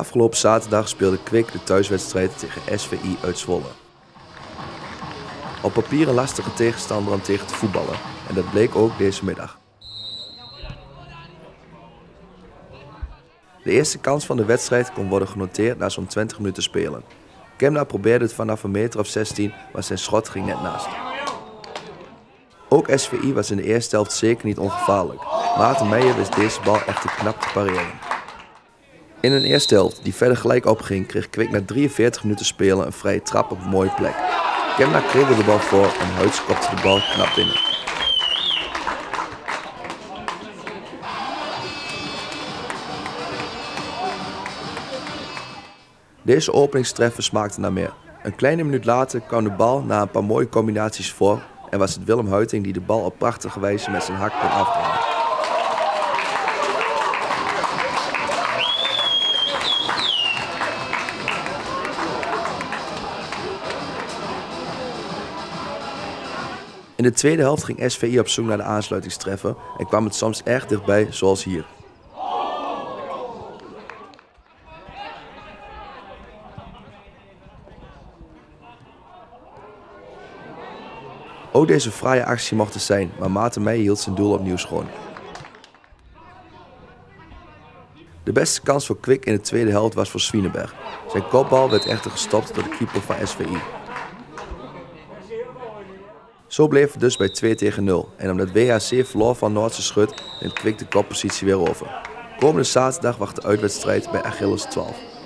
Afgelopen zaterdag speelde Kwik de thuiswedstrijd tegen SVI uit Zwolle. Op papier een lastige tegenstander om tegen te voetballen en dat bleek ook deze middag. De eerste kans van de wedstrijd kon worden genoteerd na zo'n 20 minuten spelen. Kemna probeerde het vanaf een meter of 16, maar zijn schot ging net naast. Ook SVI was in de eerste helft zeker niet ongevaarlijk. Maarten Meijer wist deze bal echter knap te pareren. In een eerste helft die verder gelijk opging, kreeg Kwik na 43 minuten spelen een vrije trap op een mooie plek. Kemna kreeg de bal voor en Huids kopte de bal knap binnen. Deze openingstreffer smaakte naar meer. Een kleine minuut later kwam de bal na een paar mooie combinaties voor en was het Willem Huiting die de bal op prachtige wijze met zijn hak kon afdringen. In de tweede helft ging SVI op zoek naar de aansluitingstreffer en kwam het soms erg dichtbij, zoals hier. Ook deze fraaie actie mocht er zijn, maar Maarten Meijer hield zijn doel opnieuw schoon. De beste kans voor Kwik in de tweede helft was voor Swieneberg. Zijn kopbal werd echter gestopt door de keeper van SVI. Zo bleef het dus bij 2 tegen 0 en omdat WHC verloor van Noordse Schut neemt Kwik de koppositie weer over. Komende zaterdag wacht de uitwedstrijd bij Achilles 12.